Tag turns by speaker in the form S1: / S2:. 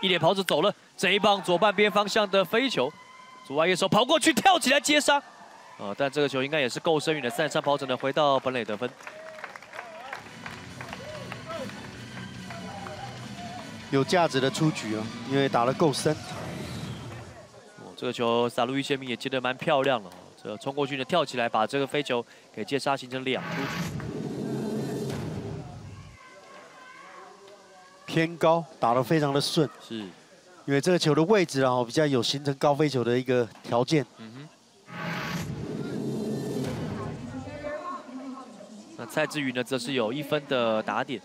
S1: 一脸跑者走了，这一棒左半边方向的飞球，左外野手跑过去跳起来接杀，啊，但这个球应该也是够深远的，三三跑者呢回到本垒得分。
S2: 有价值的出局啊，因为打得够深。
S1: 哦，这个球撒路一千米也接得蛮漂亮了。这冲过去呢，跳起来把这个飞球给接杀，形成两出局。
S2: 偏高，打得非常的顺。
S1: 是，因
S2: 为这个球的位置啊，比较有形成高飞球的一个条件。嗯哼。
S1: 那蔡志宇呢，则是有一分的打点。